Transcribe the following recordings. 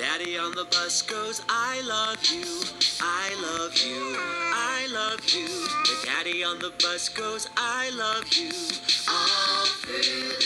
Daddy on the bus goes, I love you, I love you, I love you. The daddy on the bus goes, I love you, all through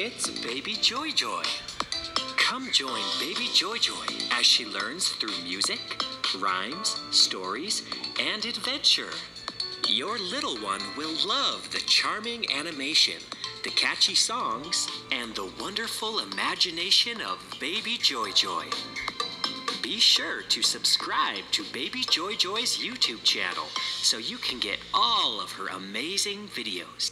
It's Baby Joy Joy. Come join Baby Joy Joy as she learns through music, rhymes, stories, and adventure. Your little one will love the charming animation, the catchy songs, and the wonderful imagination of Baby Joy Joy. Be sure to subscribe to Baby Joy Joy's YouTube channel so you can get all of her amazing videos.